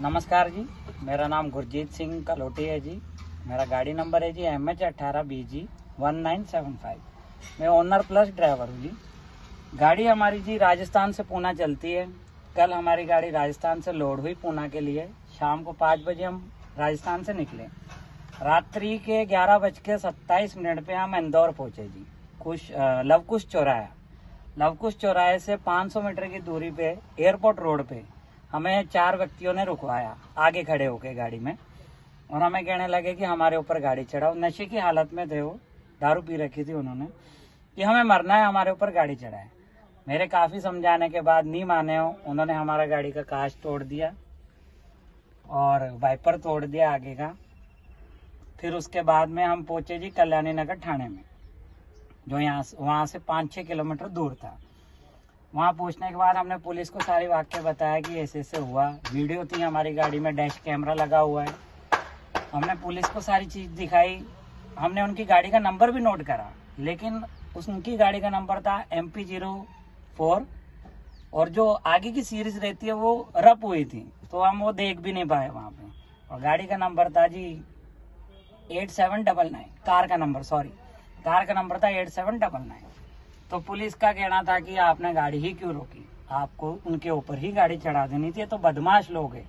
नमस्कार जी, मेरा नाम गुरजीत सिंह कलोटी है जी। मेरा गाड़ी नंबर है जी एम एच अट्ठारह B G one nine seven five मैं ओनर प्लस ड्राइवर हूँ जी। गाड़ी हमारी जी राजस्थान से पूना चलती है। कल हमारी गाड़ी राजस्थान से लोड हुई पूना के लिए। शाम को पाँच बजे हम राजस्थान से निकले। रात्रि के ग्यारह बज के सत्ताईस मिनट पे हम इंदौर पहुँचे जी। कुछ लवकुश चौराया लवकुश चौराहे से 500 मीटर की दूरी पे एयरपोर्ट रोड पे। हमें चार व्यक्तियों ने रुकवाया, आगे खड़े होके गाड़ी में। और हमें कहने लगे कि हमारे ऊपर गाड़ी चढ़ाओ। नशे की हालत में थे वो, दारू पी रखी थी उन्होंने, कि हमें मरना है, हमारे ऊपर गाड़ी चढ़ाए। मेरे काफ़ी समझाने के बाद नहीं माने हो, उन्होंने हमारा गाड़ी का कांच तोड़ दिया और वाइपर तोड़ दिया आगे का। फिर उसके बाद में हम पहुँचे जी कल्याणी नगर थाने में, जो यहाँ से, वहाँ से पाँच छः किलोमीटर दूर था। वहाँ पूछने के बाद हमने पुलिस को सारी वाक्य बताया कि ऐसे ऐसे हुआ। वीडियो थी हमारी गाड़ी में, डैश कैमरा लगा हुआ है। हमने पुलिस को सारी चीज़ दिखाई। हमने उनकी गाड़ी का नंबर भी नोट करा। लेकिन उनकी गाड़ी का नंबर था एम पी ज़ीरो फोर और जो आगे की सीरीज़ रहती है, वो रप हुई थी। तो हम वो देख भी नहीं पाए वहाँ पे। और गाड़ी का नंबर था जी eight seven double nine. Car का नंबर सॉरी कार का नंबर था एट सेवन डबल नाइन। तो पुलिस का कहना था कि आपने गाड़ी ही क्यों रोकी? आपको उनके ऊपर ही गाड़ी चढ़ा देनी थी तो बदमाश लोग है।